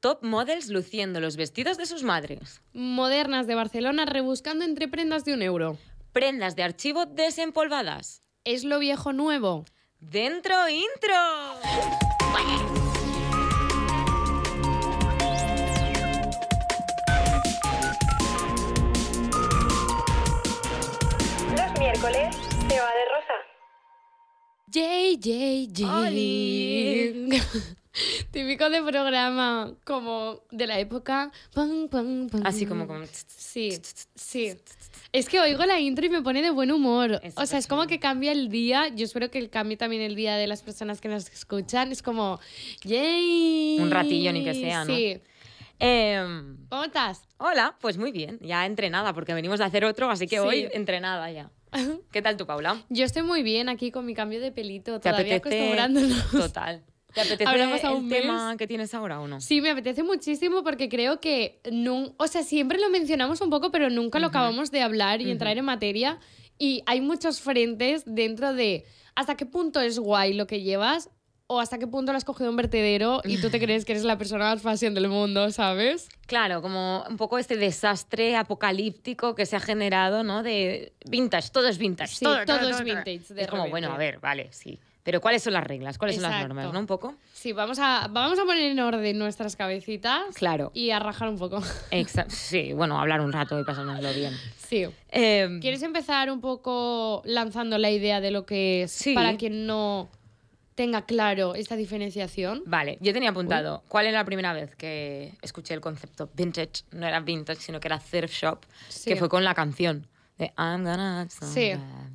Top models luciendo los vestidos de sus madres. Modernas de Barcelona rebuscando entre prendas de un euro. Prendas de archivo desempolvadas. Es lo viejo nuevo. Dentro intro. Los miércoles se va de rosa. Típico de programa como de la época. Así como como... Sí, sí. Es que oigo la intro y me pone de buen humor. O sea, es como que cambia el día. Yo espero que cambie también el día de las personas que nos escuchan. Es como, ¡yay! Un ratillo ni que sea, ¿no? Sí. Em, ¿Cómo estás? hola, pues muy bien. Ya entrenada porque venimos de hacer otro, así que Sí. hoy entrenada ya. ¿Qué tal tú, Paula? Yo estoy muy bien aquí con mi cambio de pelito, ¿Te todavía acostumbrándonos. Total. ¿Te apetece Habrá pasado el un tema que tienes ahora o no? Sí, me apetece muchísimo porque creo que, nun- o sea, siempre lo mencionamos un poco, pero nunca lo acabamos de hablar y entrar en materia. Y hay muchos frentes dentro de hasta qué punto es guay lo que llevas o hasta qué punto lo has cogido un vertedero y tú te crees que eres la persona más fashion del mundo, ¿sabes? Claro, como un poco este desastre apocalíptico que se ha generado, ¿no? De vintage, todo es vintage. Sí, todo, todo es vintage, de es como, bueno, a ver, vale, sí. Pero ¿cuáles son las reglas? ¿Cuáles son las Exacto. normas, no? Un poco. Sí, vamos a, vamos a poner en orden nuestras cabecitas Claro. y a rajar un poco. Exa- sí, bueno, hablar un rato y pasárnoslo bien. Sí. Eh, ¿Quieres empezar un poco lanzando la idea de lo que es Sí. para quien no tenga claro esta diferenciación? Vale, yo tenía apuntado cuál era la primera vez que escuché el concepto vintage. No era vintage, sino que era thrift shop, Sí. que fue con la canción de I'm gonna have some Sí.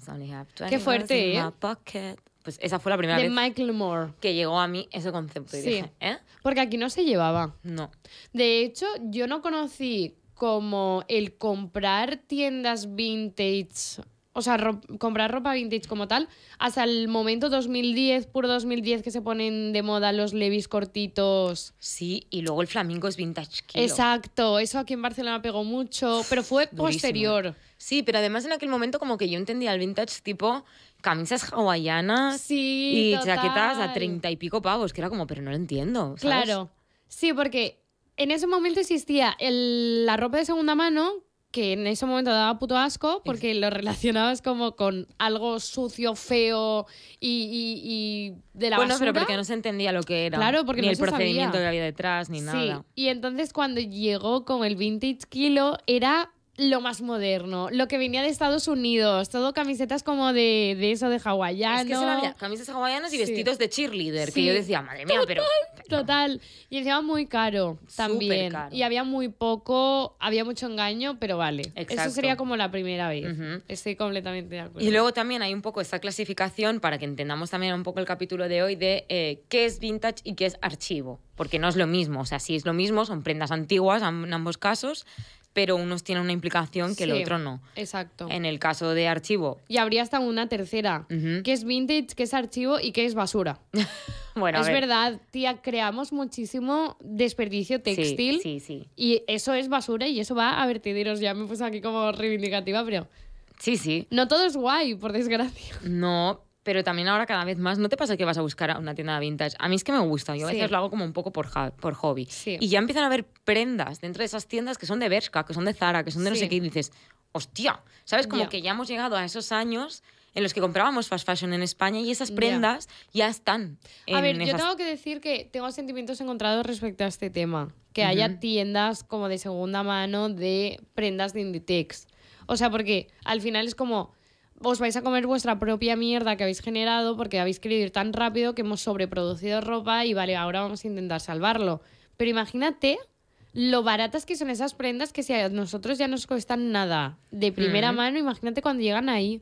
only have 20 Qué fuerte, in ¿eh? my pocket. Pues esa fue la primera De vez Michael Moore. que llegó a mí ese concepto. Y Sí. dije, ¿eh? Porque aquí no se llevaba. No. De hecho, yo no conocí como el comprar tiendas vintage, o sea, ro- comprar ropa vintage como tal, hasta el momento 2010, puro 2010, que se ponen de moda los levis cortitos. Sí, y luego el flamenco es vintage kilo. Exacto, eso aquí en Barcelona pegó mucho, pero fue Durísimo. posterior. Sí, pero además en aquel momento como que yo entendía el vintage tipo camisas hawaianas Sí, y total. chaquetas a treinta y pico pavos, que era como, pero no lo entiendo. ¿sabes? Claro. Sí, porque en ese momento existía el- la ropa de segunda mano, que en ese momento daba puto asco, porque lo relacionabas como con algo sucio, feo y, y- y de la Bueno, basura. pero porque no se entendía lo que era. Claro, porque ni no el se sabía. procedimiento que había detrás, ni Sí, nada. y entonces cuando llegó con el vintage kilo era lo más moderno, lo que venía de Estados Unidos, todo camisetas como de, de eso, de hawaiano. Es que solo había camisas hawaianas y Sí. vestidos de cheerleader, Sí. que yo decía, madre mía, pero... Total. Y encima muy caro también. caro. Y había muy poco, había mucho engaño, pero vale. Eso Exacto. sería como la primera vez. Estoy completamente de acuerdo. Y luego también hay un poco esta clasificación para que entendamos también un poco el capítulo de hoy de eh, qué es vintage y qué es archivo. Porque no es lo mismo. O sea, sí es lo mismo, son prendas antiguas en ambos casos, pero unos tienen una implicación que el Sí, otro no. Exacto. En el caso de archivo, Y habría hasta una tercera, que es vintage, que es archivo y que es basura. bueno, a es ver. verdad, tía, creamos muchísimo desperdicio Sí, textil. Sí, sí. Y eso es basura y eso va a vertederos. Ya me puse aquí como reivindicativa, pero Sí, sí. no todo es guay, por desgracia. No, pero también ahora cada vez más, ¿no te pasa que vas a buscar a una tienda de vintage? A mí es que me gusta, yo a Sí. veces lo hago como un poco por, por hobby. Sí. Y ya empiezan a haber prendas dentro de esas tiendas que son de Bershka, que son de Zara, que son de no Sí. sé qué, y dices, hostia, ¿sabes? Como que ya hemos llegado a esos años en los que comprábamos fast fashion en España y esas prendas ya están. A en ver, yo tengo que decir que tengo sentimientos encontrados respecto a este tema. Que haya tiendas como de segunda mano de prendas de Inditex. O sea, porque al final es como os vais a comer vuestra propia mierda que habéis generado porque habéis querido ir tan rápido que hemos sobreproducido ropa y vale, ahora vamos a intentar salvarlo. Pero imagínate lo baratas que son esas prendas que si a nosotros ya nos cuestan nada de primera mano, imagínate cuando llegan ahí.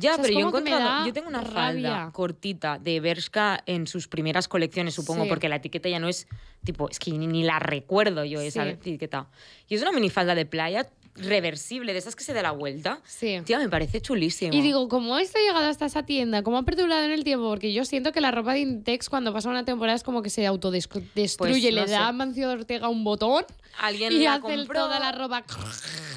Ya, O sea, es pero yo encontrado, yo tengo una rabia. falda cortita de Bershka en sus primeras colecciones, supongo, Sí. porque la etiqueta ya no es tipo, es que ni, ni la recuerdo yo esa Sí. etiqueta. Y es una minifalda de playa reversible, de esas que se da la vuelta. Sí. Tía, me parece chulísimo. Y digo, ¿cómo esto ha llegado hasta esa tienda? ¿Cómo ha perdurado en el tiempo? Porque yo siento que la ropa de Intex cuando pasa una temporada es como que se autodestruye, Pues, no le da sé. a Mancio Ortega un botón alguien y la hace compró. toda la ropa.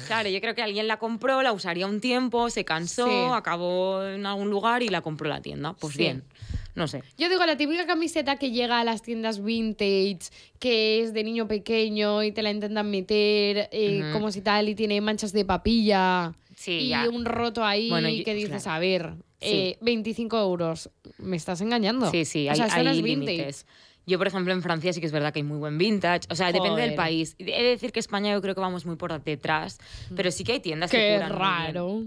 Claro, yo creo que alguien la compró, la usaría un tiempo, se cansó, Sí. acabó en algún lugar y la compró la tienda. Pues Sí. bien. No sé. Yo digo la típica camiseta que llega a las tiendas vintage, que es de niño pequeño y te la intentan meter eh, como si tal y tiene manchas de papilla Sí, y ya. un roto ahí Bueno, y- que dices, claro. a ver, eh, 25 euros, me estás engañando. Sí, sí, O hay, sea, esto no hay límites. Yo, por ejemplo, en Francia sí que es verdad que hay muy buen vintage. O sea, depende del país. He de decir que España yo creo que vamos muy por detrás, pero sí que hay tiendas Qué que curan raro.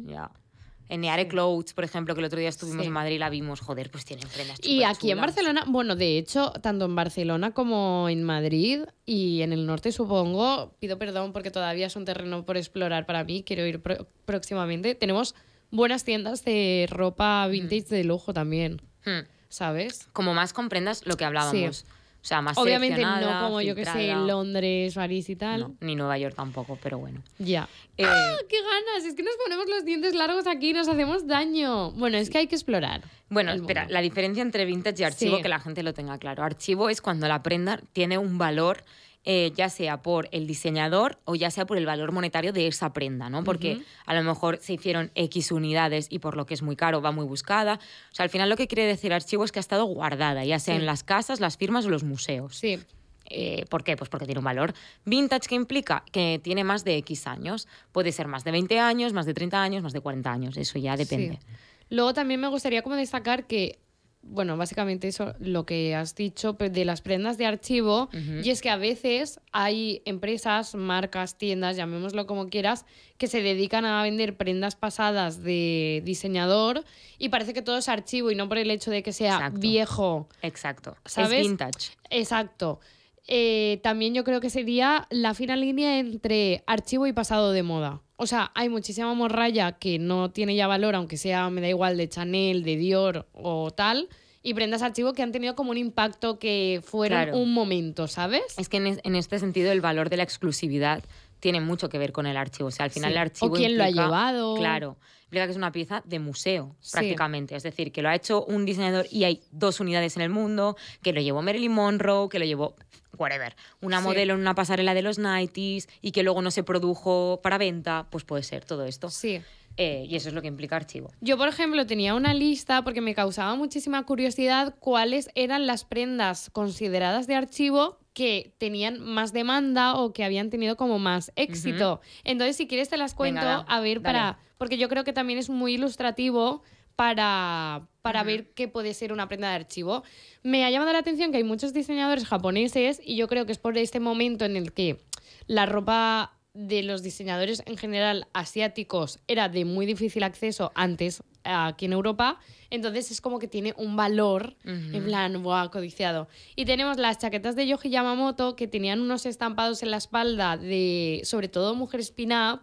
En Neare Clothes, por ejemplo, que el otro día estuvimos Sí. en Madrid y la vimos, joder, pues tienen prendas Y aquí en. Barcelona, bueno, de hecho, tanto en Barcelona como en Madrid y en el norte, supongo, pido perdón porque todavía es un terreno por explorar para mí, quiero ir próximamente, tenemos buenas tiendas de ropa vintage de lujo también, Hmm. ¿sabes? Como más con prendas, lo que hablábamos. O sea, más Obviamente no como yo que sé. Londres, París y tal. No, ni Nueva York tampoco, pero bueno. Ya. Eh, ¡Ah, qué ganas! Es que nos ponemos los dientes largos aquí y nos hacemos daño. Bueno, es que hay que explorar. Bueno, espera, mundo. la diferencia entre vintage y archivo, Sí. que la gente lo tenga claro. Archivo es cuando la prenda tiene un valor, eh, ya sea por el diseñador o ya sea por el valor monetario de esa prenda, ¿no? Porque a lo mejor se hicieron X unidades y por lo que es muy caro va muy buscada. O sea, al final lo que quiere decir archivo es que ha estado guardada, ya sea Sí. en las casas, las firmas o los museos. Sí. Eh, ¿Por qué? Pues porque tiene un valor. Vintage, ¿qué implica? Que tiene más de X años. Puede ser más de 20 años, más de 30 años, más de 40 años. Eso ya depende. Sí. Luego también me gustaría como destacar que, bueno, básicamente eso, lo que has dicho de las prendas de archivo, y es que a veces hay empresas, marcas, tiendas, llamémoslo como quieras, que se dedican a vender prendas pasadas de diseñador y parece que todo es archivo y no por el hecho de que sea Exacto. viejo. Exacto. ¿Sabes? Es vintage. Exacto. Eh, también yo creo que sería la fina línea entre archivo y pasado de moda. O sea, hay muchísima morralla que no tiene ya valor, aunque sea, me da igual, de Chanel, de Dior o tal, y prendas archivo que han tenido como un impacto que fueron Claro. un momento, ¿sabes? Es que en, es- en este sentido el valor de la exclusividad tiene mucho que ver con el archivo. O sea, al final Sí. el archivo. O quién lo ha llevado. Claro. Que es una pieza de museo, Sí. prácticamente. Es decir, que lo ha hecho un diseñador y hay dos unidades en el mundo, que lo llevó Marilyn Monroe, que lo llevó. Whatever. Una Sí. modelo en una pasarela de los 90s y que luego no se produjo para venta, pues puede ser todo esto. Sí. Eh, y eso es lo que implica archivo. Yo, por ejemplo, tenía una lista porque me causaba muchísima curiosidad cuáles eran las prendas consideradas de archivo que tenían más demanda o que habían tenido como más éxito. Entonces, si quieres te las cuento Venga, a ver dale. para porque yo creo que también es muy ilustrativo para, para ver qué puede ser una prenda de archivo. Me ha llamado la atención que hay muchos diseñadores japoneses y yo creo que es por este momento en el que la ropa de los diseñadores en general asiáticos era de muy difícil acceso antes aquí en Europa, entonces es como que tiene un valor en plan, ¡buah, codiciado! Y tenemos las chaquetas de Yoji Yamamoto que tenían unos estampados en la espalda de, sobre todo, mujeres pin-up,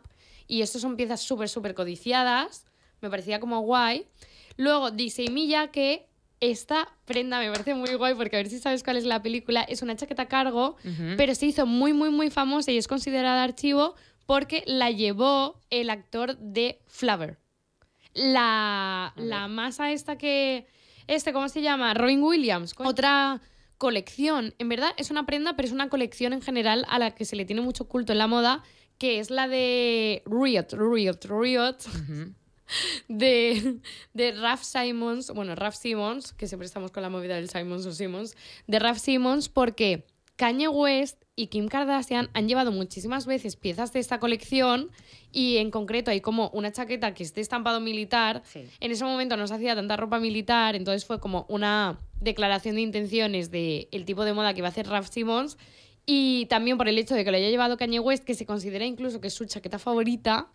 y estos son piezas súper, súper codiciadas, me parecía como guay. Luego, dice Milla que esta prenda me parece muy guay porque a ver si sabes cuál es la película. Es una chaqueta cargo, pero se hizo muy, muy, muy famosa y es considerada archivo porque la llevó el actor de Flavor. La, la masa esta que... Este, ¿cómo se llama? Robin Williams. Otra colección. En verdad es una prenda, pero es una colección en general a la que se le tiene mucho culto en la moda, que es la de Riot, Riot, Riot de, de Raf Simons, bueno, Raf Simons, que siempre estamos con la movida del Simons o Simons, de Raf Simons porque Kanye West y Kim Kardashian han llevado muchísimas veces piezas de esta colección y en concreto hay como una chaqueta que es de estampado militar. Sí. En ese momento no se hacía tanta ropa militar, entonces fue como una declaración de intenciones de el tipo de moda que va a hacer Raf Simons y también por el hecho de que lo haya llevado Kanye West, que se considera incluso que es su chaqueta favorita,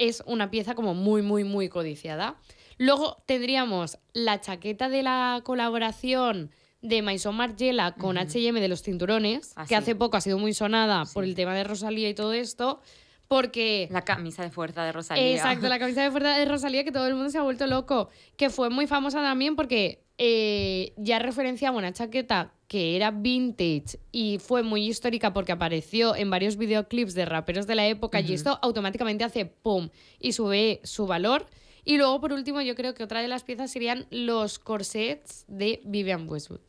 es una pieza como muy, muy, muy codiciada. Luego tendríamos la chaqueta de la colaboración de Maison Margiela con H&M de los cinturones, Ah, que sí. hace poco ha sido muy sonada por el tema de Rosalía y todo esto, porque... La camisa de fuerza de Rosalía. Exacto, la camisa de fuerza de Rosalía que todo el mundo se ha vuelto loco, que fue muy famosa también porque eh, ya referenciaba una chaqueta que era vintage y fue muy histórica porque apareció en varios videoclips de raperos de la época y esto automáticamente hace pum y sube su valor. Y luego, por último, yo creo que otra de las piezas serían los corsets de Vivian Westwood.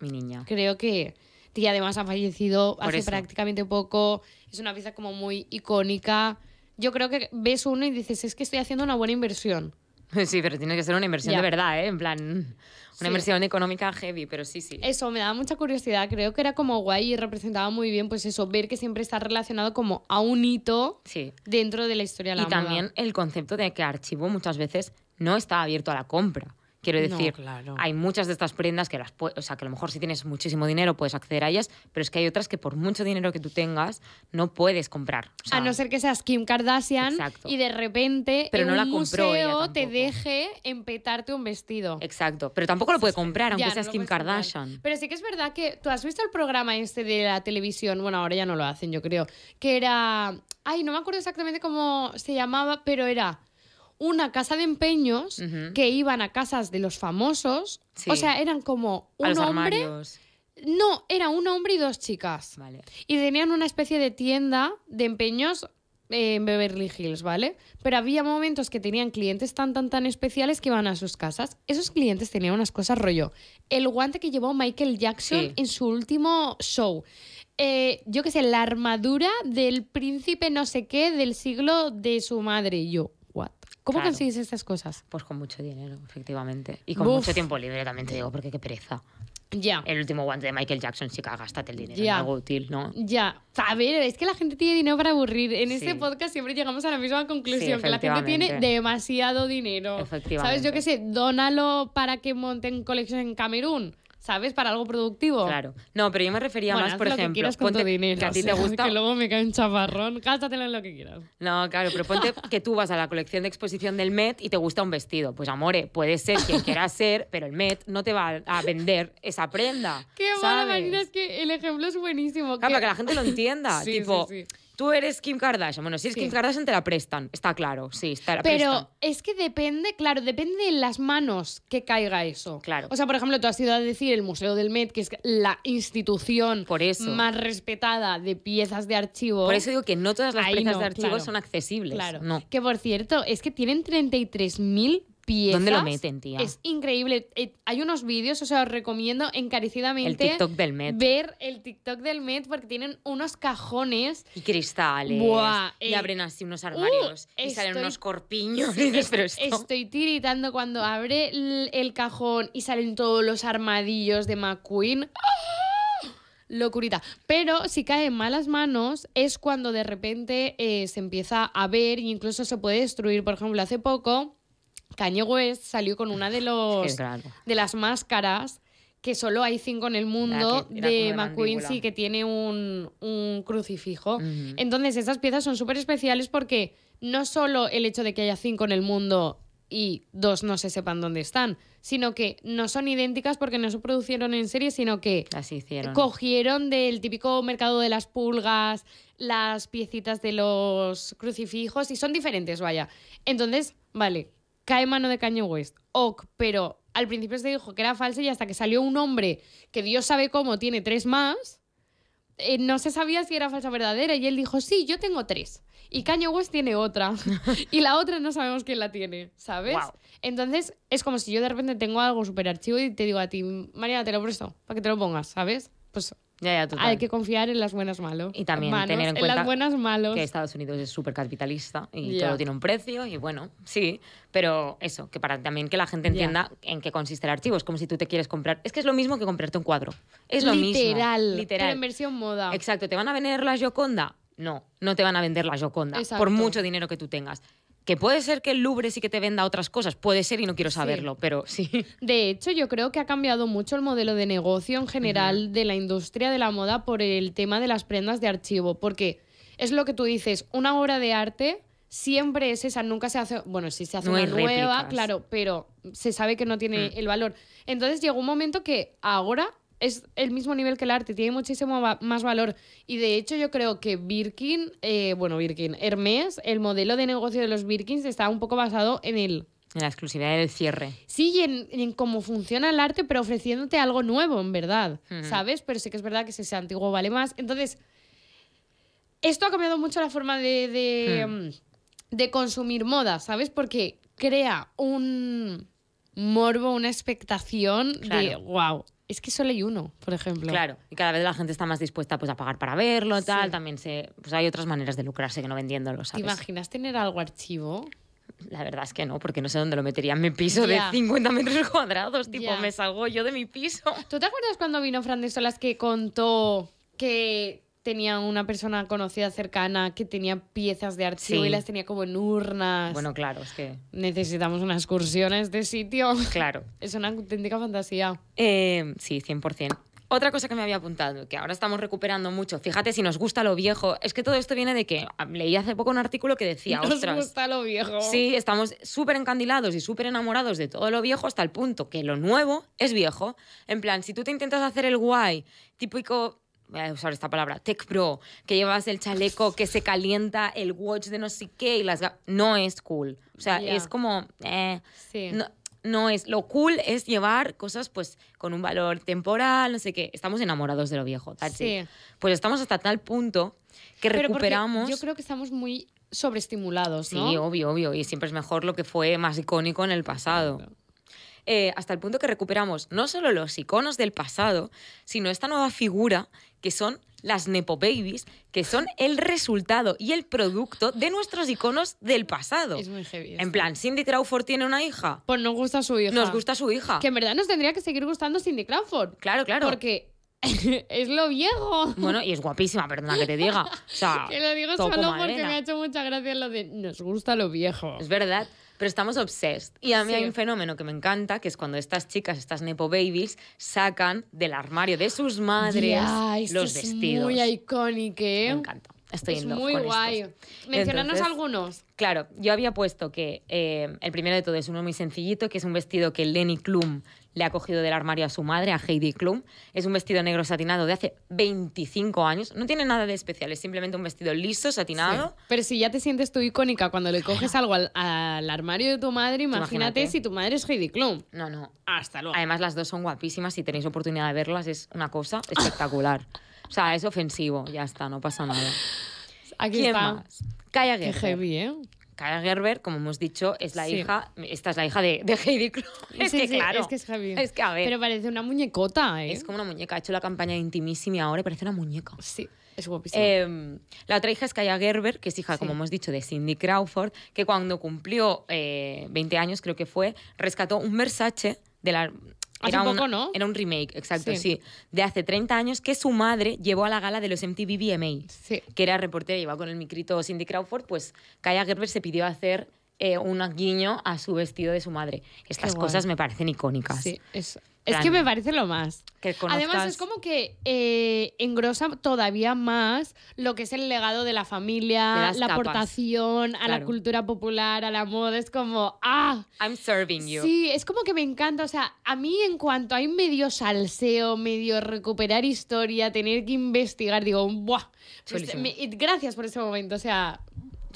Mi niña. Creo que tía además ha fallecido Por hace eso. prácticamente poco. Es una pieza como muy icónica. Yo creo que ves uno y dices, es que estoy haciendo una buena inversión. Sí, pero tiene que ser una inversión de verdad, ¿eh? En plan, una Sí. inversión económica heavy, pero sí, sí. Eso, me daba mucha curiosidad. Creo que era como guay y representaba muy bien, pues eso, ver que siempre está relacionado como a un hito Sí. dentro de la historia de la Y moda. también el concepto de que archivo muchas veces no está abierto a la compra. Quiero No, decir, claro. hay muchas de estas prendas que las o sea, que a lo mejor si tienes muchísimo dinero puedes acceder a ellas, pero es que hay otras que por mucho dinero que tú tengas no puedes comprar. O sea, a no ser que seas Kim Kardashian Exacto. y de repente Pero en no un museo te deje empetarte un vestido. Exacto, pero tampoco lo puede comprar aunque Ya, seas Kim comprar. Kardashian. Pero sí que es verdad que tú has visto el programa este de la televisión, bueno, ahora ya no lo hacen, yo creo, que era, ay, no me acuerdo exactamente cómo se llamaba, pero era una casa de empeños que iban a casas de los famosos, Sí. o sea, eran como A un los hombre, armarios. no, era un hombre y dos chicas. Vale. Y tenían una especie de tienda de empeños en Beverly Hills, ¿vale? Pero había momentos que tenían clientes tan, tan, tan especiales que iban a sus casas. Esos clientes tenían unas cosas rollo. El guante que llevó Michael Jackson Sí. en su último show. Eh, yo qué sé, la armadura del príncipe no sé qué del siglo de su madre. Y yo. ¿Cómo Claro. consigues estas cosas? Pues con mucho dinero, efectivamente. Y con Buf. mucho tiempo libre también te digo, porque qué pereza. Ya. El último guante de Michael Jackson, chica, gástate el dinero en Ya. algo útil, ¿no? Ya, a ver, es que la gente tiene dinero para aburrir. En este Sí. podcast siempre llegamos a la misma conclusión, Sí, que la gente tiene demasiado dinero. Efectivamente. ¿Sabes? Yo qué sé, dónalo para que monten colección en Camerún, ¿sabes? Para algo productivo. Claro. No, pero yo me refería Bueno, más, haz por lo que ejemplo, quieras con tu ponte dinero. que a ti te gusta. Que luego me cae un chaparrón. Gástatelo en lo que quieras. No, claro, pero ponte que tú vas a la colección de exposición del Met y te gusta un vestido. Pues amore, puede ser quien quiera ser, pero el Met no te va a vender esa prenda. Qué mala manera, es que el ejemplo es buenísimo. Claro, para que la gente lo entienda. Sí, tipo, sí, sí. Tú eres Kim Kardashian. Bueno, si eres Sí. Kim Kardashian te la prestan, está claro. Sí, está la Pero prestan. es que depende, claro, depende de las manos que caiga eso. Claro. O sea, por ejemplo, tú has ido a decir el Museo del Met, que es la institución Por eso. más respetada de piezas de archivo. Por eso digo que no todas las Ahí piezas no, de archivo claro. son accesibles. Claro. No. Que por cierto, es que tienen 33.000 piezas. ¿Dónde lo meten, tía? Es increíble. Eh, hay unos vídeos, o sea, os recomiendo encarecidamente El TikTok del Met. ver el TikTok del Met porque tienen unos cajones. Y cristales. Buah, y eh, abren así unos armarios. y salen estoy- unos corpiños. y dices, pero esto... Estoy tiritando cuando abre el, el cajón y salen todos los armadillos de McQueen. ¡Ah! Locurita. Pero si cae en malas manos es cuando de repente eh, se empieza a ver e incluso se puede destruir. Por ejemplo, hace poco Kanye West salió con una de los de las máscaras que solo hay cinco en el mundo que era de sí, que tiene un, un crucifijo. Entonces, esas piezas son súper especiales porque no solo el hecho de que haya cinco en el mundo y dos no se sepan dónde están, sino que no son idénticas porque no se produjeron en serie, sino que hicieron. cogieron del típico mercado de las pulgas, las piecitas de los crucifijos y son diferentes, vaya. Entonces, vale, cae mano de Kanye West, ok, pero al principio se dijo que era falsa y hasta que salió un hombre que Dios sabe cómo tiene tres más, eh, no se sabía si era falsa o verdadera y él dijo, sí, yo tengo tres. Y Kanye West tiene otra. y la otra no sabemos quién la tiene, ¿sabes? Entonces, es como si yo de repente tengo algo súper archivo y te digo a ti, Mariana, te lo presto, para que te lo pongas, ¿sabes? Pues Ya, ya, total. hay que confiar en las buenas malos. Y también manos, tener en en cuenta las buenas malos. que Estados Unidos es súper capitalista y Ya. todo tiene un precio y bueno, sí, pero eso, que para también que la gente entienda en qué consiste el archivo, es como si tú te quieres comprar, es que es lo mismo que comprarte un cuadro, es lo mismo. Literal. Literal. Pero en versión moda. Exacto, ¿te van a vender la Gioconda? No, no te van a vender la Gioconda, Exacto. por mucho dinero que tú tengas. Que puede ser que el Louvre sí que te venda otras cosas, puede ser y no quiero saberlo, pero sí. De hecho, yo creo que ha cambiado mucho el modelo de negocio en general de la industria de la moda por el tema de las prendas de archivo. Porque es lo que tú dices, una obra de arte siempre es esa, nunca se hace, bueno, sí se hace No una nueva, réplicas. claro, pero se sabe que no tiene Mm. el valor. Entonces llegó un momento que ahora es el mismo nivel que el arte, tiene muchísimo va- más valor. Y de hecho yo creo que Birkin, eh, bueno, Birkin, Hermès, el modelo de negocio de los Birkins está un poco basado en el En la exclusividad del cierre. Sí, y en, en cómo funciona el arte, pero ofreciéndote algo nuevo, en verdad. ¿sabes? Pero sí que es verdad que si sea antiguo vale más. Entonces, esto ha cambiado mucho la forma de, de, Hmm. mm, de consumir moda, ¿sabes? Porque crea un morbo, una expectación de, wow, es que solo hay uno, por ejemplo. Claro, y cada vez la gente está más dispuesta pues, a pagar para verlo, tal. Sí. También se, pues hay otras maneras de lucrarse que no vendiéndolo, ¿Te ¿sabes? imaginas tener algo archivo? La verdad es que no, porque no sé dónde lo metería en mi piso de 50 metros cuadrados. Tipo, me salgo yo de mi piso. ¿Tú te acuerdas cuando vino Fran de Solas que contó que tenía una persona conocida cercana que tenía piezas de archivo Sí. y las tenía como en urnas? Bueno, claro, es que. necesitamos una excursión a este sitio. Claro. Es una auténtica fantasía. Eh, sí, 100%. Otra cosa que me había apuntado, que ahora estamos recuperando mucho. Fíjate si nos gusta lo viejo. Es que todo esto viene de que ah, leí hace poco un artículo que decía, Nos ostras. gusta lo viejo. Sí, estamos súper encandilados y súper enamorados de todo lo viejo hasta el punto que lo nuevo es viejo. En plan, si tú te intentas hacer el guay, típico, voy a usar esta palabra, tech pro, que llevas el chaleco que se calienta, el watch de no sé qué y las... No es cool. O sea, es como... eh, Sí. no, no es... Lo cool es llevar cosas pues con un valor temporal, no sé qué. Estamos enamorados de lo viejo. Sí. Pues estamos hasta tal punto que Pero recuperamos... Yo creo que estamos muy sobreestimulados, Sí, ¿no? obvio, obvio. Y siempre es mejor lo que fue más icónico en el pasado. Eh, hasta el punto que recuperamos no solo los iconos del pasado, sino esta nueva figura que son las Nepo Babies, que son el resultado y el producto de nuestros iconos del pasado. Es muy heavy. En esto. plan, Cindy Crawford tiene una hija. Pues nos gusta su hija. Nos gusta su hija. Que en verdad nos tendría que seguir gustando Cindy Crawford. Claro, claro. Porque es lo viejo. Bueno, y es guapísima, perdona que te diga. O sea, que lo digo solo porque me ha hecho mucha gracia lo de nos gusta lo viejo. Es verdad, pero estamos obsessed. Y a mí Sí. hay un fenómeno que me encanta, que es cuando estas chicas, estas Nepo Babies, sacan del armario de sus madres los es vestidos. muy icónico, ¿eh? Me encanta. Estoy es en love muy con guay. estos. Mencionanos Entonces, algunos. Claro, yo había puesto que eh, el primero de todo es uno muy sencillito, que es un vestido que Lenny Klum le ha cogido del armario a su madre, a Heidi Klum. Es un vestido negro satinado de hace 25 años. No tiene nada de especial, es simplemente un vestido liso, satinado. Sí. Pero si ya te sientes tú icónica cuando le coges algo al, al armario de tu madre, imagínate, Imagínate. si tu madre es Heidi Klum. No, no. Hasta luego. Además, las dos son guapísimas. Si tenéis oportunidad de verlas, es una cosa espectacular. O sea, es ofensivo, ya está, no pasa nada. Aquí ¿Quién está. más? Kaya Qué heavy, ¿eh? Kaya Gerber, como hemos dicho, es la Sí. hija. Esta es la hija de, de Heidi Klum. Es Sí, que, sí, claro. Es que es heavy. Es que, a ver. Pero parece una muñecota, ¿eh? Es como una muñeca. Ha hecho la campaña de Intimissimi ahora y parece una muñeca. Sí, es guapísima. Eh, la otra hija es Kaya Gerber, que es hija, como hemos dicho, de Cindy Crawford, que cuando cumplió eh, 20 años, creo que fue, rescató un Versace de la... Hace era poco, una- ¿no? Era un remake, exacto, Sí. sí. De hace 30 años que su madre llevó a la gala de los MTV VMA, sí. que era reportera y iba con el micrito Cindy Crawford, pues Kaya Gerber se pidió hacer eh, un guiño a su vestido de su madre. Estas cosas me parecen icónicas. Sí, es, es que me parece lo más. Que Además, es como que eh, engrosa todavía más lo que es el legado de la familia, De la capas. aportación a la cultura popular, a la moda. Es como, ¡ah! I'm serving you. Sí, es como que me encanta. O sea, a mí en cuanto hay medio salseo, medio recuperar historia, tener que investigar, digo, ¡buah! Pues me- gracias por ese momento. O sea,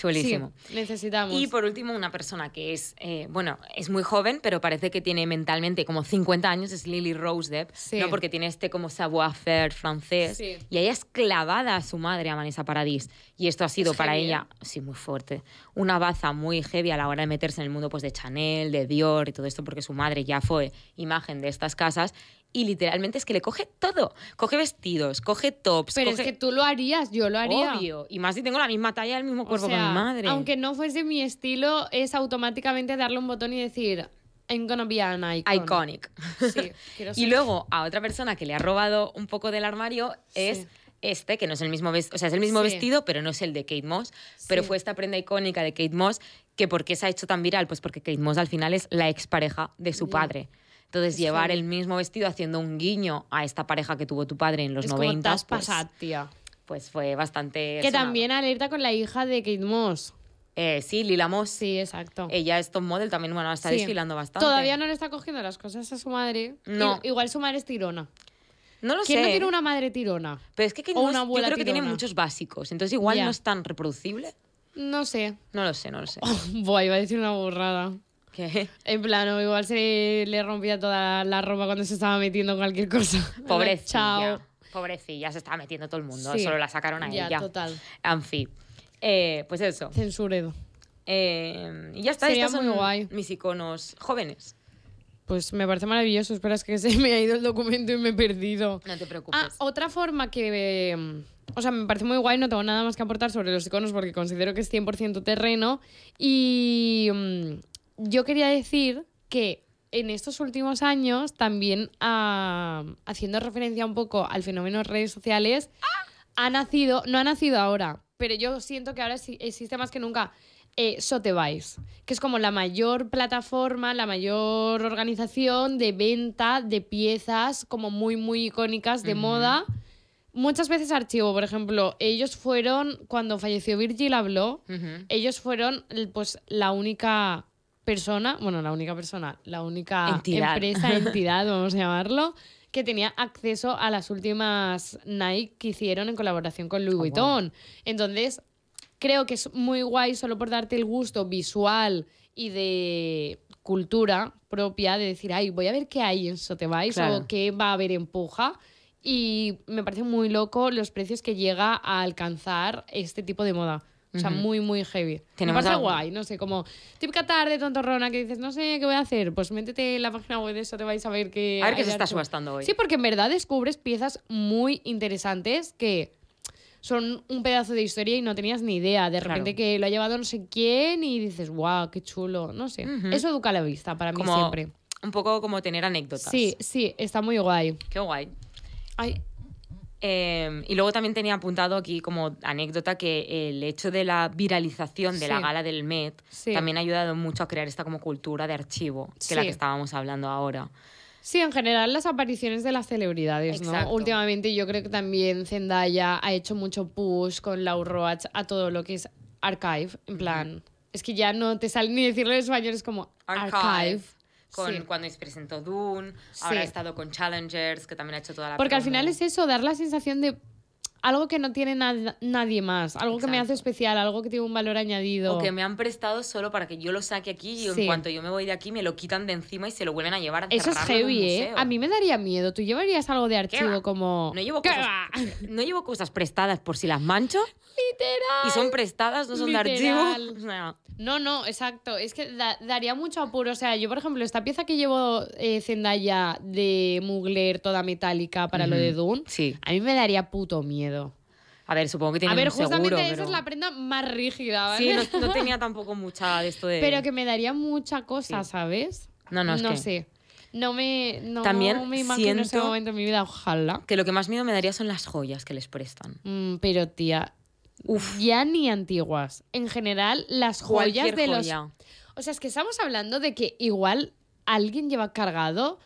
Chulísimo. sí, necesitamos. Y por último, una persona que es, eh, bueno, es muy joven, pero parece que tiene mentalmente como 50 años, es Lily Rose Depp, Sí. ¿no? Porque tiene este como savoir-faire francés. Sí. Y ella es clavada a su madre, a Vanessa Paradis. Y esto ha sido Es para ella, sí, muy fuerte. Una baza muy heavy a la hora de meterse en el mundo pues, de Chanel, de Dior y todo esto, porque su madre ya fue imagen de estas casas. Y literalmente es que le coge todo. Coge vestidos, coge tops, Pero coge... es que tú lo harías, yo lo haría. Obvio. Y más si tengo la misma talla, el mismo O cuerpo sea, que mi madre. Aunque no fuese mi estilo, es automáticamente darle un botón y decir, I'm gonna be an icon. Iconic. Sí, quiero Y luego a otra persona que le ha robado un poco del armario es Sí. este, que no es el mismo vestido, o sea, es el mismo Sí. vestido, pero no es el de Kate Moss. Pero fue esta prenda icónica de Kate Moss que ¿por qué se ha hecho tan viral? Pues porque Kate Moss al final es la expareja de su padre. Entonces, Es llevar el mismo vestido haciendo un guiño a esta pareja que tuvo tu padre en los es como te 90, has pues, pasado, tía. pues fue bastante. Que sonado. también alerta con la hija de Kate Moss. Eh, sí, Lila Moss. Sí, exacto. Ella es top model, también bueno, está Sí. desfilando bastante. Todavía no le está cogiendo las cosas a su madre. No. Igual su madre es tirona. No lo ¿Quién sé. no tiene una madre tirona? Pero es que Kate o Moss, una yo creo que tiene muchos básicos. Entonces, igual no es tan reproducible. No sé. No lo sé, no lo sé. Buah, iba a decir una burrada. ¿Qué? En plan, o igual se le rompía toda la ropa cuando se estaba metiendo cualquier cosa. Pobrecilla. Chao. Pobrecilla, se estaba metiendo todo el mundo. Sí. Solo la sacaron a Ya, ella. total. En fin. Eh, pues eso. Censuredo. Eh, y ya está. Sería son muy guay. mis iconos jóvenes. pues me parece maravilloso. Espera, es que se me ha ido el documento y me he perdido. No te preocupes. Ah, otra forma que... eh, o sea, me parece muy guay, no tengo nada más que aportar sobre los iconos porque considero que es 100% terreno. Y mm, yo quería decir que en estos últimos años, también ah, haciendo referencia un poco al fenómeno de redes sociales, ha nacido, no ha nacido ahora, pero yo siento que ahora sí existe más que nunca eh, Sotheby's, que es como la mayor plataforma, la mayor organización de venta de piezas como muy, muy icónicas de moda. Muchas veces archivo, por ejemplo, ellos fueron, cuando falleció Virgil Ujú. ellos fueron pues la única persona, bueno, la única persona, la única Entidad. empresa, entidad, vamos a llamarlo, que tenía acceso a las últimas Nike que hicieron en colaboración con Louis Oh, wow. Vuitton. Entonces, creo que es muy guay solo por darte el gusto visual y de cultura propia de decir, ay, voy a ver qué hay en Sotheby's Claro. o qué va a haber en Puja. Y me parece muy loco los precios que llega a alcanzar este tipo de moda. O sea, muy, muy heavy. Me Tenemos parece algo- guay, no sé, como típica tarde tontorrona que dices, no sé qué voy a hacer. Pues métete en la página web de eso, te vais a ver que. A ver qué se está subastando hoy. Sí, porque en verdad descubres piezas muy interesantes que son un pedazo de historia y no tenías ni idea. De Claro. repente que lo ha llevado no sé quién y dices, wow, qué chulo. No sé. Eso educa la vista para mí como, siempre. Un poco como tener anécdotas. Sí, sí, está muy guay. Qué guay. Ay, Eh, y luego también tenía apuntado aquí como anécdota que el hecho de la viralización de la Sí. gala del Met Sí. también ha ayudado mucho a crear esta como cultura de archivo, que es la Sí. que estábamos hablando ahora. Sí, en general las apariciones de las celebridades, Exacto. ¿no? Últimamente yo creo que también Zendaya ha hecho mucho push con Lau Roach a todo lo que es archive, en plan, es que ya no te sale ni decirlo en español, es como archive. Archive. Con, Sí. Cuando se presentó Dune, Sí. ahora ha estado con Challengers, que también ha hecho toda la Porque al final es eso, dar la sensación de algo que no tiene nad- nadie más, algo que me hace especial, algo que tiene un valor añadido. O que me han prestado solo para que yo lo saque aquí y Sí. en cuanto yo me voy de aquí me lo quitan de encima y se lo vuelven a llevar a Eso es heavy, ¿eh? A mí me daría miedo. ¿Tú llevarías algo de ¿Qué archivo como...? No llevo, ¿Qué cosas, no llevo cosas prestadas por si las mancho Literal. y son prestadas, no son de archivo. No, no, exacto. Es que da- daría mucho apuro. O sea, yo, por ejemplo, esta pieza que llevo eh, Zendaya de Mugler toda metálica para lo de Dune, sí. a mí me daría puto miedo. A ver, supongo que tiene a ver, un seguro, justamente esa pero- es la prenda más rígida, Sí, ¿vale? no, no tenía tampoco mucha de esto de... Pero que me daría mucha cosa, Sí. ¿sabes? No, no, es que- sé. No me, no También me imagino ese momento en mi vida, ojalá. Que lo que más miedo me daría son las joyas que les prestan. Mm, pero, tía, ya ni antiguas. En general, las joyas Cualquier de los joya. O sea, es que estamos hablando de que igual alguien lleva cargado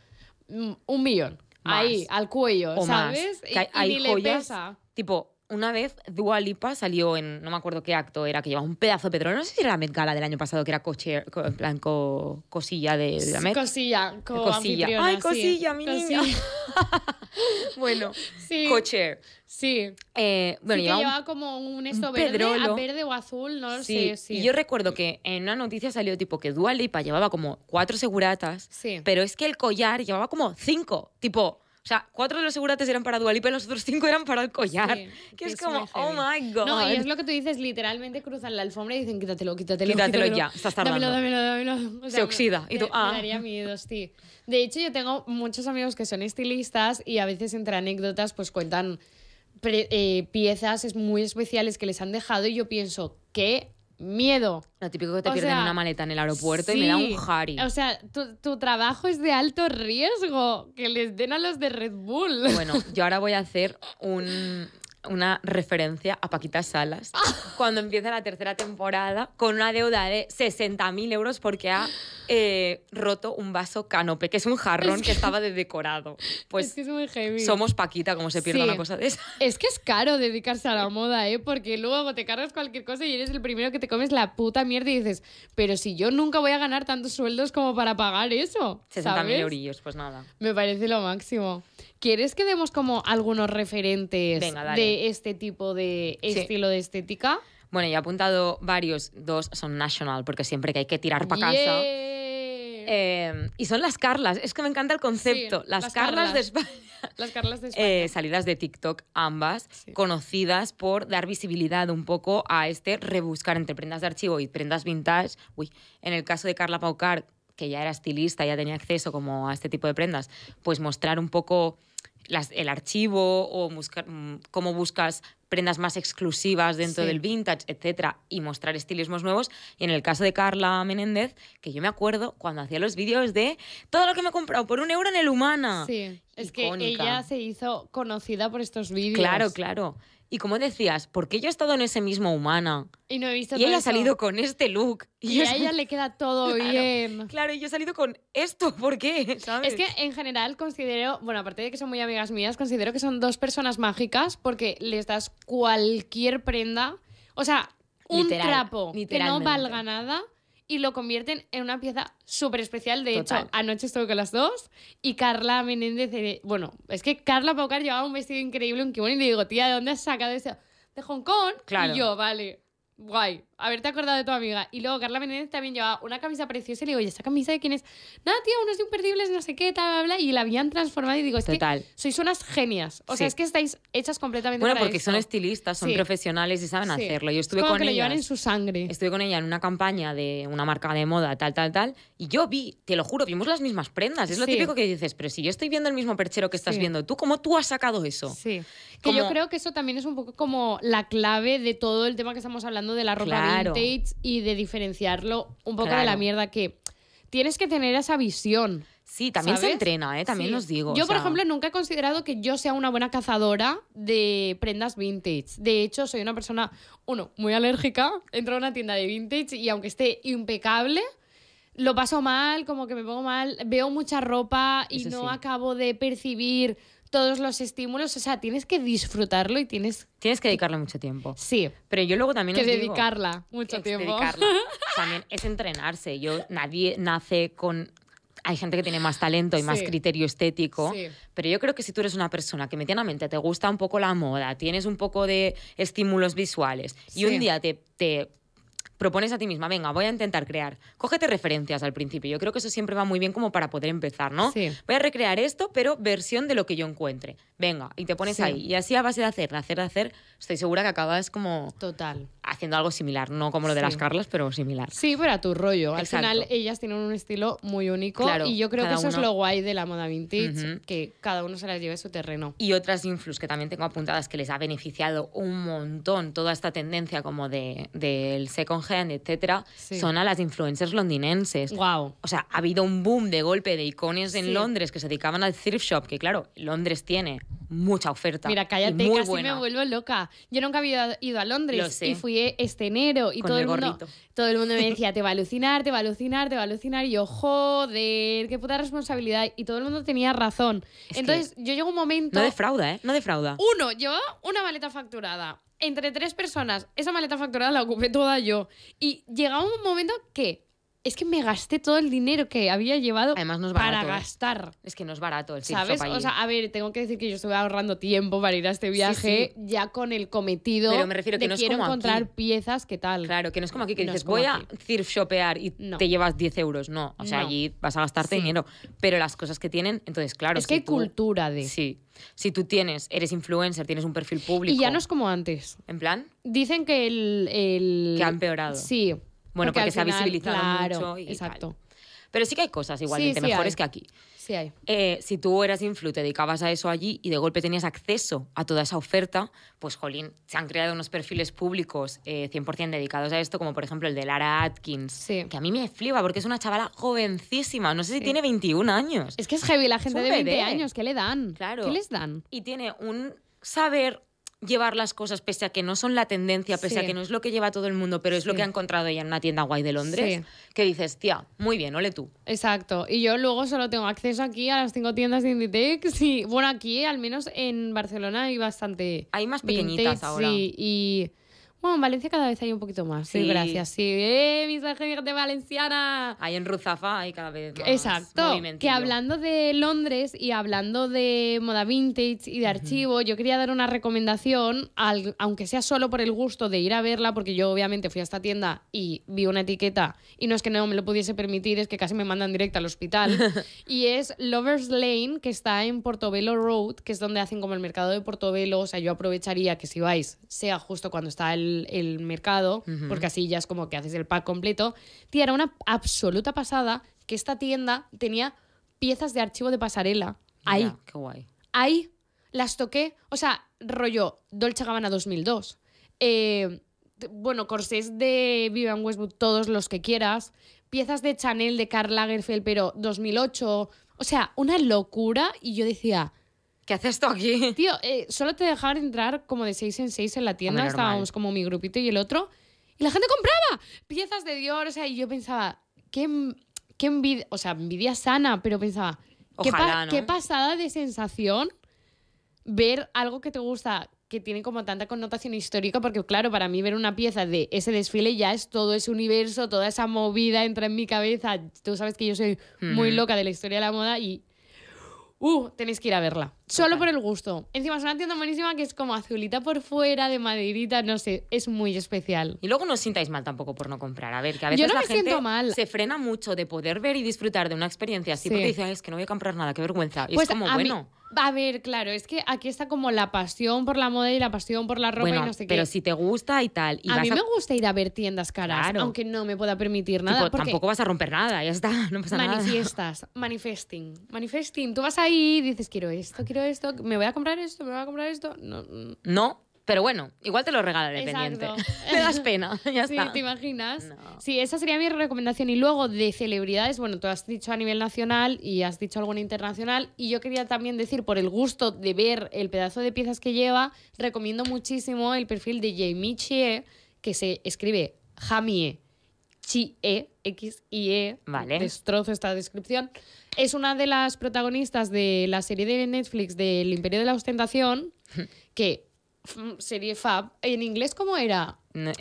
mm, un millón. Más. Ahí, al cuello, O más. ¿sabes? Hay, y, hay ni le joyas, pesa. Tipo, una vez Dua Lipa salió en, no me acuerdo qué acto era, que llevaba un pedazo de petróleo, no sé si era la Met Gala del año pasado, que era coche, co- en plan co- cosilla de, de la Met. Cosilla, co- Cosilla. Ay, sí. cosilla, mi niña. Bueno, Sí. coche. Sí. Eh, bueno, sí que llevaba un- llevaba como un esto verde, a verde o azul, no lo Sí, sé. Sí. y yo recuerdo que en una noticia salió tipo que Dua Lipa llevaba como cuatro seguratas, Sí. pero es que el collar llevaba como cinco, tipo, o sea, cuatro de los seguratas eran para Dua Lipa y los otros cinco eran para el collar, Sí, que es es como, oh my god. No, y es lo que tú dices, literalmente cruzan la alfombra y dicen quítatelo, quítatelo. Quítatelo ya, estás Dámelo, tardando. dámelo, dámelo. O Se oxida, y me- tú, ah. Me daría miedo, sí. De hecho, yo tengo muchos amigos que son estilistas y a veces entre anécdotas pues cuentan eh, piezas muy especiales que les han dejado y yo pienso, qué miedo. Lo típico que te O pierden sea, una maleta en el aeropuerto y me da un jari. O sea, tu, tu trabajo es de alto riesgo. Que les den a los de Red Bull. Bueno, yo ahora voy a hacer un- una referencia a Paquita Salas cuando empieza la tercera temporada con una deuda de 60.000 euros porque ha eh, roto un vaso canope, que es un jarrón que... estaba de decorado. Pues es que es muy heavy. somos Paquita, como se pierde Sí. una cosa de esa. Es que es caro dedicarse a la moda, ¿eh? Porque luego te cargas cualquier cosa y eres el primero que te comes la puta mierda y dices, pero si yo nunca voy a ganar tantos sueldos como para pagar eso. 60.000 ¿sabes? eurillos, pues nada. Me parece lo máximo. ¿Quieres que demos como algunos referentes Venga, de este tipo de Sí. estilo de estética? Bueno, yo he apuntado varios, dos son national, porque siempre que hay que tirar para casa. Eh, y son las Carlas, es que me encanta el concepto. Sí, las, las Carlas, de. España. Las Carlas de España. eh, salidas de TikTok, ambas, Sí. conocidas por dar visibilidad un poco a este rebuscar entre prendas de archivo y prendas vintage. Uy, en el caso de Carla Paucar, que ya era estilista, ya tenía acceso como a este tipo de prendas, pues mostrar un poco las- el archivo o buscar, mm, cómo buscas prendas más exclusivas dentro Sí. del vintage, etcétera, y mostrar estilismos nuevos. Y en el caso de Carla Menéndez, que yo me acuerdo cuando hacía los vídeos de todo lo que me he comprado por un euro en el Humana. Sí, es que ella se hizo conocida por estos vídeos. Claro, claro. Y como decías, ¿por qué yo he estado en ese mismo Humana? Y no he visto Y todo ella ha salido con este look. Y a ella le queda todo Claro, bien. Claro, y yo he salido con esto. ¿Por qué? ¿Sabes? Es que en general considero, bueno, aparte de que son muy amigas mías, considero que son dos personas mágicas porque les das cualquier prenda, o sea, un Literal, trapo que no valga nada y lo convierten en una pieza súper especial. De Total. hecho, anoche estuve con las dos y Carla Menéndez, eh, bueno, es que Carla Paucar llevaba un vestido increíble, un kimono, y le digo, tía, ¿de dónde has sacado eso? De Hong Kong. Claro. Y yo, vale. Guay, haberte acordado de tu amiga. Y luego Carla Menéndez también llevaba una camisa preciosa y le digo, ¿y esa camisa de quién es? Nada, tío, unos imperdibles, no sé qué, tal, bla, bla. Y la habían transformado y digo, es Total. que sois unas genias. O Sí. sea, es que estáis hechas completamente Bueno, para porque esto. son estilistas, son Sí. profesionales y saben Sí. hacerlo. Yo Es estuve como con que lo ellas. llevan en su sangre. Estuve con ella en una campaña de una marca de moda, tal, tal, tal, y yo vi, te lo juro, vimos las mismas prendas. Es lo típico que dices, pero si yo estoy viendo el mismo perchero que estás viendo tú, ¿cómo tú has sacado eso? Sí. Que yo creo que eso también es un poco como la clave de todo el tema que estamos hablando de la ropa Claro. Vintage y de diferenciarlo un poco de la mierda que tienes que tener esa visión. Sí, también se entrena, ¿eh? También Sí. os digo. Yo, o por ejemplo, nunca he considerado que yo sea una buena cazadora de prendas vintage. De hecho, soy una persona, uno, muy alérgica. Entro a una tienda de vintage y aunque esté impecable, lo paso mal, como que me pongo mal. Veo mucha ropa y Eso no sí. acabo de percibir todos los estímulos. O sea, tienes que disfrutarlo y tienes, Tienes que dedicarle mucho tiempo. sí, Pero yo luego también que os digo- dedicarla mucho tiempo. dedicarla. También es entrenarse. Yo, nadie nace con. Hay gente que tiene más talento y más criterio estético, Sí. pero yo creo que si tú eres una persona que medianamente te gusta un poco la moda, tienes un poco de estímulos visuales y un día te, te propones a ti misma, venga, voy a intentar crear, cógete referencias al principio. Yo creo que eso siempre va muy bien como para poder empezar, ¿no? Sí. Voy a recrear esto, pero versión de lo que yo encuentre. Venga, y te pones Sí. ahí. Y así a base de hacer, de hacer, de hacer, estoy segura que acabas como Total. haciendo algo similar, no como lo de Sí. las Carlas, pero similar. Sí, pero a tu rollo. Al Exacto. final ellas tienen un estilo muy único Claro, y yo creo que eso es uno- lo guay de la moda vintage, Ujú. que cada uno se las lleve a su terreno. Y otras influs que también tengo apuntadas que les ha beneficiado un montón toda esta tendencia como de, del second hand, etcétera, Sí. son a las influencers londinenses. Wow. O sea, ha habido un boom de golpe de icones en Sí. Londres que se dedicaban al thrift shop, que claro, Londres tiene mucha oferta. Mira, y cállate, muy casi buena. me vuelvo loca. Yo nunca había ido a Lo Londres y fui este enero y Con todo el el, mundo, todo el mundo me decía, te va a alucinar, te va a alucinar, te va a alucinar. Y yo, joder, qué puta responsabilidad. Y todo el mundo tenía razón. Es Entonces, yo llego un momento... No defrauda, ¿eh? No defrauda. Uno, llevaba una maleta facturada. Entre tres personas, esa maleta facturada la ocupé toda yo. Y llegaba un momento que es que me gasté todo el dinero que había llevado Además, no es para barato, gastar. Es que no es barato el ¿Sabes? O sea, a ver, tengo que decir que yo estuve ahorrando tiempo para ir a este viaje ya con el cometido Pero me refiero que de no es quiero como encontrar aquí. piezas, ¿qué tal? Claro, que no es como aquí que No dices, voy a thrift shopear y No. te llevas 10 euros. No, o sea, allí vas a gastarte Sí. dinero. Pero las cosas que tienen, entonces, claro. es que si hay tú- cultura de... Sí. Si tú tienes, eres influencer, tienes un perfil público. Y ya no es como antes. En plan, Dicen que el... el- Que ha empeorado. Sí. Bueno, porque se ha visibilizado claro, mucho y tal. exacto. pero sí que hay cosas igualmente sí mejores hay. que aquí. Sí hay. Eh, si tú eras influ, te dedicabas a eso allí y de golpe tenías acceso a toda esa oferta, pues jolín, se han creado unos perfiles públicos eh, 100% dedicados a esto, como por ejemplo el de Lara Atkins, Sí. que a mí me flipa porque es una chavala jovencísima, no sé si Sí. tiene 21 años. Es que es heavy la gente de 20 bebé. años. ¿Qué le dan? Claro. ¿Qué les dan? y tiene un saber llevar las cosas pese a que no son la tendencia, pese a que no es lo que lleva todo el mundo, pero es lo que ha encontrado ella en una tienda guay de Londres, Sí. que dices, tía, muy bien, ole tú. Exacto. Y yo luego solo tengo acceso aquí a las cinco tiendas de Inditex. Y bueno, aquí, al menos en Barcelona, hay bastante. Hay más pequeñitas vintage, ahora. Sí, y. Bueno, en Valencia cada vez hay un poquito más. Sí, Sí. gracias. Sí, ¡eh! Mis de Valenciana! Ahí en Ruzafa hay cada vez más Exacto. Que hablando de Londres y hablando de moda vintage y de archivo, yo quería dar una recomendación, al- aunque sea solo por el gusto de ir a verla, porque yo obviamente fui a esta tienda y vi una etiqueta y no es que no me lo pudiese permitir, es que casi me mandan directo al hospital. y es Lovers Lane, que está en Portobello Road, que es donde hacen como el mercado de Portobello. O sea, yo aprovecharía que si vais, sea justo cuando está el, el mercado, porque así ya es como que haces el pack completo. Tía, era una absoluta pasada. que esta tienda tenía piezas de archivo de pasarela. Ahí, qué guay. ahí las toqué. O sea, rollo Dolce Gabbana 2002. Eh, bueno, corsés de Vivian Westwood, todos los que quieras. Piezas de Chanel de Karl Lagerfeld, pero 2008. O sea, una locura. Y yo decía, ¿Qué haces tú aquí? Tío, eh, solo te dejaban entrar como de seis en seis en la tienda. Hombre. Estábamos como mi grupito y el otro. Y la gente compraba piezas de Dior. O sea, y yo pensaba, qué, qué envidia. O sea, envidia sana, pero pensaba, qué, pa- Ojalá, ¿no? qué pasada de sensación ver algo que te gusta que tiene como tanta connotación histórica, porque claro, para mí ver una pieza de ese desfile ya es todo ese universo, toda esa movida entra en mi cabeza. Tú sabes que yo soy muy loca de la historia de la moda y Uh, tenéis que ir a verla. Solo por el gusto. Encima es una tienda buenísima que es como azulita por fuera, de maderita, no sé, es muy especial. Y luego no os sintáis mal tampoco por no comprar. A ver, que a Yo veces no la me gente siento mal. se frena mucho de poder ver y disfrutar de una experiencia así Sí. porque dice, "Ay, es que no voy a comprar nada, qué vergüenza. Y Pues es como, a mí- bueno, a ver, claro, es que aquí está como la pasión por la moda y la pasión por la ropa bueno, y no sé pero qué. si te gusta y tal. Y a vas mí a- me gusta ir a ver tiendas caras, Claro. aunque no me pueda permitir tipo, nada. porque tampoco vas a romper nada, ya está, no pasa nada. manifiestas, manifesting, manifesting. Tú vas ahí y dices, quiero esto, quiero esto, me voy a comprar esto, me voy a comprar esto. No, mm, No, pero bueno, igual te lo regala dependiente. Exacto. Me das pena, ya Sí, está. ¿te imaginas? No. Sí, esa sería mi recomendación. Y luego de celebridades, bueno, tú has dicho a nivel nacional y has dicho alguna internacional. Y yo quería también decir, por el gusto de ver el pedazo de piezas que lleva, recomiendo muchísimo el perfil de Jamie Chie, que se escribe Jamie Chie, X-I-E. Vale. Destrozo esta descripción. Es una de las protagonistas de la serie de Netflix del Imperio de la Ostentación, que serie Fab. ¿En inglés cómo era? No.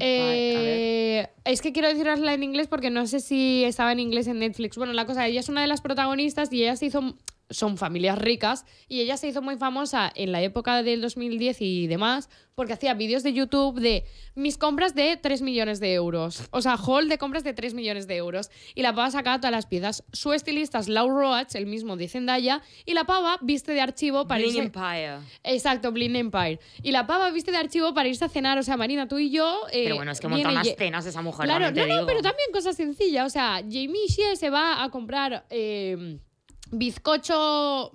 Eh, es que quiero decirosla en inglés porque no sé si estaba en inglés en Netflix. Bueno, la cosa, ella es una de las protagonistas y ella se hizo. Son familias ricas y ella se hizo muy famosa en la época del 2010 y demás porque hacía vídeos de YouTube de mis compras de 3 millones de euros. O sea, haul de compras de 3 millones de euros. Y la pava sacaba todas las piezas. Su estilista es Lau Roach, el mismo de Zendaya, y la pava viste de archivo para Bling irse- Empire. Exacto, Blind Empire. Y la pava viste de archivo para irse a cenar. O sea, Marina, tú y yo. eh, Pero bueno, es que monta viene unas Ye- cenas esa mujer, Claro, no, no, digo. pero también cosas sencillas. O sea, Jamie Shea se va a comprar eh, bizcocho,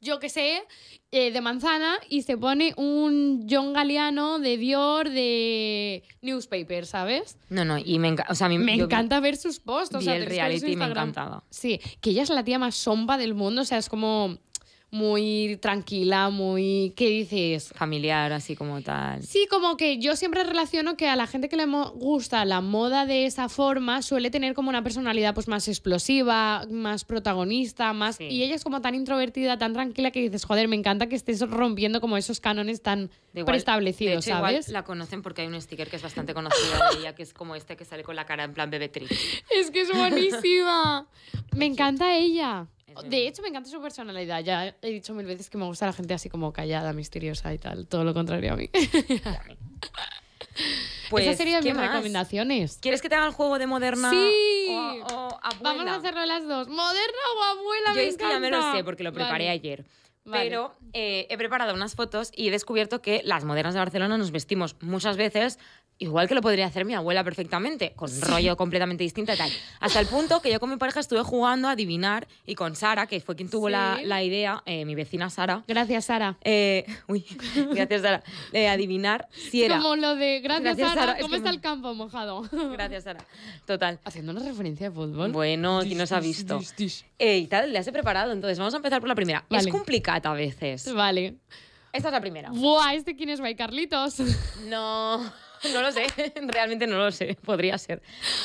yo qué sé, eh, de manzana y se pone un John Galliano de Dior de newspaper, ¿sabes? No, no, y me, enca- o sea, a mí Me vi- encanta ver sus posts. o sea, el reality me encantaba. Sí, que ella es la tía más sompa del mundo, o sea, es como muy tranquila, muy... ¿Qué dices? familiar, así como tal. Sí, como que yo siempre relaciono que a la gente que le gusta la moda de esa forma suele tener como una personalidad pues más explosiva, más protagonista, más... Sí. Y ella es como tan introvertida, tan tranquila que dices, joder, me encanta que estés rompiendo como esos cánones tan igual- preestablecidos, de hecho, igual ¿sabes? la conocen porque hay un sticker que es bastante conocido de ella, que es como este que sale con la cara en plan bebé triste. Es que es buenísima. me encanta ella. De hecho, me encanta su personalidad. Ya he dicho mil veces que me gusta la gente así como callada, misteriosa y tal. Todo lo contrario a mí. Pues, Esas serían ¿qué mis más? recomendaciones. ¿Quieres que te haga el juego de moderna Sí. o, o abuela? Vamos a hacerlo las dos. ¿Moderna o abuela? Yo me es que ya me lo sé porque lo preparé Vale. ayer. Vale. Pero eh, he preparado unas fotos y he descubierto que las modernas de Barcelona nos vestimos muchas veces igual que lo podría hacer mi abuela perfectamente, con rollo completamente distinto y tal. Hasta el punto que yo con mi pareja estuve jugando a adivinar y con Sara, que fue quien tuvo la, Sí. la idea, eh, mi vecina Sara, Gracias, Sara. eh, uy, gracias Sara, adivinar si era... Como lo de gracias, Gracias, Sara. Sara, es ¿Cómo que está me- el campo mojado? Gracias Sara. Total. Haciendo una referencia de fútbol. Bueno, ¿quién nos ha visto? Y tal, las he preparado, entonces vamos a empezar por la primera. Es complicada a veces. Vale. Esta es la primera. Buah, ¿este quién es? By Carlitos. No, no lo sé. Realmente no lo sé. Podría ser.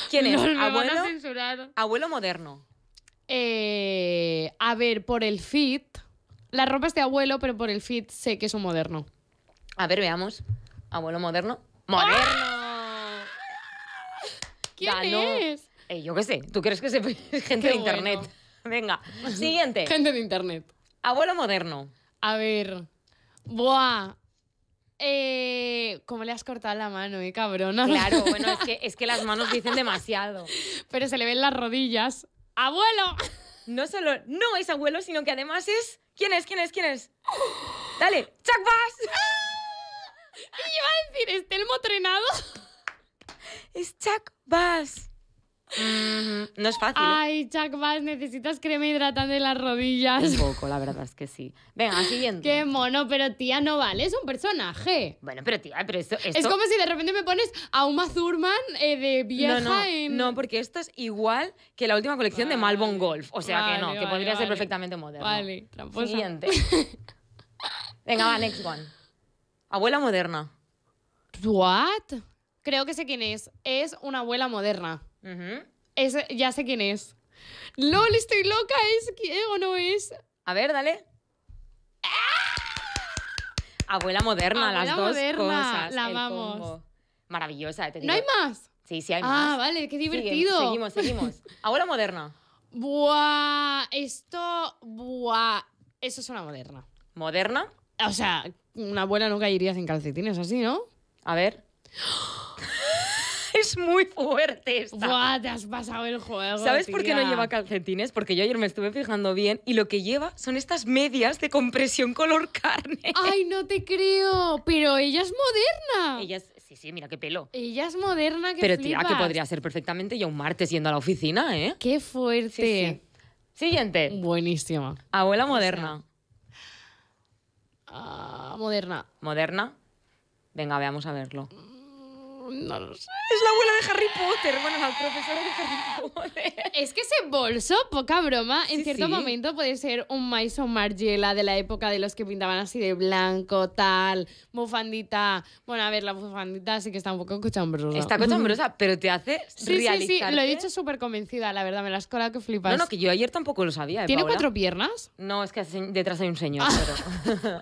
¿Quién es? Van ¿Abuelo? a censurar. Abuelo moderno. Eh, a ver, por el fit. La ropa es de abuelo, pero por el fit sé que es un moderno. A ver, veamos. Abuelo moderno. ¡Moderno! ¿Quién Ganó. es? Eh, yo qué sé. ¿Tú crees que es gente Qué de internet? bueno. Venga. Siguiente. Gente de internet. Abuelo moderno. A ver. Buah. Eh, ¿Cómo le has cortado la mano, eh, cabrona? Claro, bueno, es que, es que las manos dicen demasiado. Pero se le ven las rodillas. ¡Abuelo! No solo no es abuelo, sino que además es. ¿Quién es? ¿Quién es? ¿Quién es? Dale, Chuck Bass. ¿Qué iba a decir? ¿Estelmo trenado? Es Chuck Bass. No es fácil. ¿eh? Ay, Chuck Bass, necesitas crema hidratante en las rodillas. Un poco, la verdad es que sí. Venga, siguiente. Qué mono, pero tía, no vale, es un personaje. Bueno, pero tía, pero esto... esto... Es como si de repente me pones a Uma Thurman eh, de vieja no, no, en... no, porque esto es igual que la última colección de Malbon Golf. O sea que no, Vale, que podría ser perfectamente moderno. Vale, tramposa. Siguiente. Venga, va, next one. Abuela moderna. ¿What? Creo que sé quién es. Es una abuela moderna. Ya sé quién es. LOL, estoy loca, ¿es quién o no es? A ver, dale. Abuela moderna, Abuela las dos moderna, cosas. la combo. Maravillosa, te digo. ¿No hay más? Sí, sí hay Ah, más. vale, qué Sigue- divertido. seguimos, seguimos. Abuela moderna. Buah, esto... Buah, eso es una moderna. ¿Moderna? O sea, una abuela nunca iría sin calcetines así, ¿no? A ver. es muy fuerte esta. Buah, te has pasado el juego, ¿Sabes por qué no lleva calcetines? Porque yo ayer me estuve fijando bien y lo que lleva son estas medias de compresión color carne. Ay, no te creo. Pero ella es moderna. Ella es, sí, sí, mira qué pelo. Ella es moderna que Pero tía, que flipas. podría ser perfectamente ya un martes yendo a la oficina, ¿eh? Qué fuerte. Siguiente. Buenísima. Abuela moderna. Ah, moderna. ¿Moderna? Venga, veamos a verlo. No lo sé. Es la abuela de Harry Potter. Bueno, la profesora de Harry Potter. Es que ese bolso, poca broma, en Sí, cierto sí. momento puede ser un Maison Margiela de la época de los que pintaban así de blanco, tal, bufandita. Bueno, a ver, la bufandita sí que está un poco cochambrosa. Está cochambrosa, pero te hace Sí, sí, sí, lo he dicho súper convencida, la verdad, me la has colado que flipas. No, no, que yo ayer tampoco lo sabía. ¿eh, ¿Tiene Paola? cuatro piernas? No, es que detrás hay un señor, pero...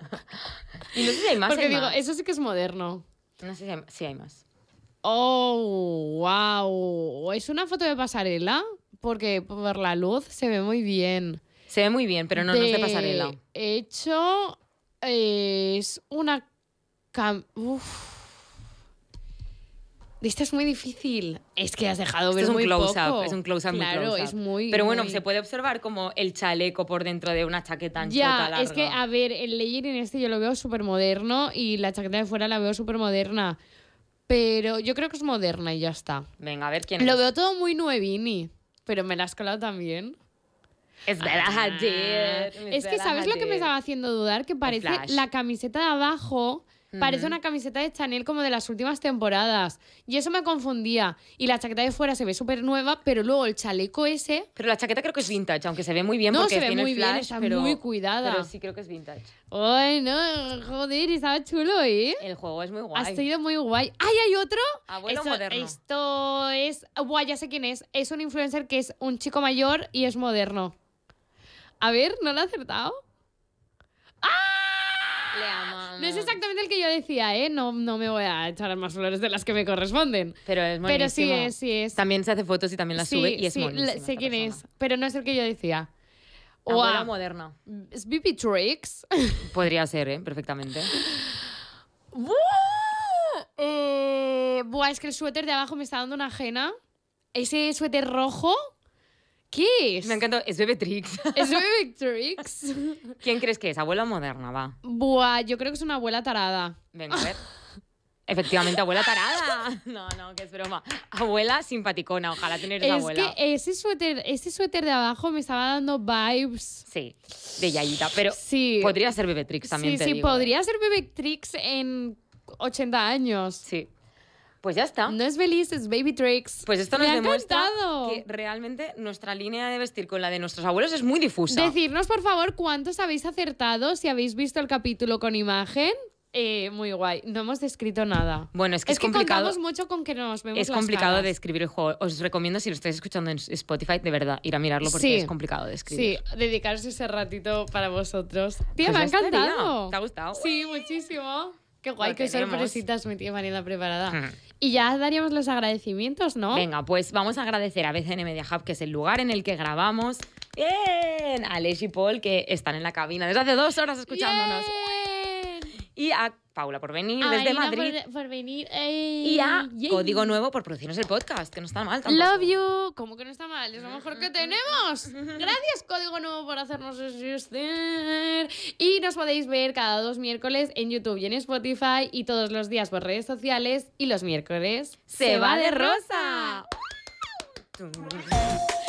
y no sé si hay más. Porque hay digo, más. eso sí que es moderno. No sé si hay, sí hay más. Oh, wow. ¿Es una foto de pasarela? Porque por la luz se ve muy bien. Se ve muy bien, pero no, no es de pasarela. hecho, eh, es una... cam- Uf. Esta es muy difícil. Es que has dejado Esto ver es un muy close-up, poco. es un close-up muy Claro, close-up. es muy... Pero bueno, muy- se puede observar como el chaleco por dentro de una chaqueta anchota Ya, larga. es que, a ver, el legging este yo lo veo súper moderno y la chaqueta de fuera la veo súper moderna. Pero yo creo que es moderna y ya está. Venga, a ver quién Lo es. veo todo muy nuevini, pero me la has colado también. Es Bella Hadid. Ah. Es que, ¿sabes lo que me estaba haciendo dudar? Que parece la camiseta de abajo. Parece una camiseta de Chanel como de las últimas temporadas. Y eso me confundía. Y la chaqueta de fuera se ve súper nueva, pero luego el chaleco ese. Pero la chaqueta creo que es vintage, aunque se ve muy bien No, porque se ve tiene muy el bien, flash, está pero- muy cuidada. Pero sí creo que es vintage. ¡Ay, no! Joder, estaba chulo, ¿eh? El juego es muy guay. Ha sido muy guay. ¡Ay, hay otro! Abuelo esto, moderno. Esto es. Guay, ya sé quién es. Es un influencer que es un chico mayor y es moderno. A ver, ¿no lo he acertado? Le amamos. No es exactamente el que yo decía, ¿eh? No, no me voy a echar más flores de las que me corresponden. Pero es Pero sí buenísimo. es, sí es. También se hace fotos y también las sí, sube y es sí, sé quién persona. es, pero no es el que yo decía. Abuela Guau, moderna. ¿Es BB Tricks? Podría ser, ¿eh? Perfectamente. ¡Buah! Eh, buah, es que el suéter de abajo me está dando una ajena. Ese suéter rojo, ¿qué es? Me encanta. Es Bebetrix. ¿Es Tricks? ¿Quién crees que es? Abuela moderna, va. Buah, yo creo que es una abuela tarada. Venga, a ver. Efectivamente, abuela tarada. No, no, que es broma. Abuela simpaticona, ojalá tener esa Es abuela. que ese suéter, ese suéter de abajo me estaba dando vibes. Sí, de Yayita. Pero Sí. podría ser Bebetrix también, sí, te sí, digo. ¿eh? podría ser Baby Tricks en 80 años. Sí. Pues ya está. No es Belize, es Baby Tricks. Pues esto Me nos ha demuestra encantado. que realmente nuestra línea de vestir con la de nuestros abuelos es muy difusa. Decirnos, por favor, cuántos habéis acertado, si habéis visto el capítulo con imagen. Eh, muy guay. No hemos descrito nada. Bueno, es que es, que complicado. contamos mucho con que nos vemos Es las complicado caras. de escribir el juego. Os recomiendo, si lo estáis escuchando en Spotify, de verdad, ir a mirarlo porque Sí. es complicado de escribir. Sí, dedicaros ese ratito para vosotros. Tía, Pues me ha estaría. encantado. ¿Te ha gustado? Sí, muchísimo. Qué guay, qué sorpresitas me tiene Mariela preparada. Hmm. Y ya daríamos los agradecimientos, ¿no? Venga, pues vamos a agradecer a BCN Media Hub, que es el lugar en el que grabamos. Bien, a Lesh y Paul, que están en la cabina desde hace dos horas escuchándonos. Bien. Y a Paula por venir A desde Madrid. Por, por venir. Ey, Y a. Código Nuevo por producirnos el podcast, que no está mal tampoco. Love you. ¿Cómo que no está mal? Es lo mejor que tenemos. Gracias, Código Nuevo, por hacernos existir. Y nos podéis ver cada dos miércoles en YouTube y en Spotify y todos los días por redes sociales. Y los miércoles ¡Se va de rosa!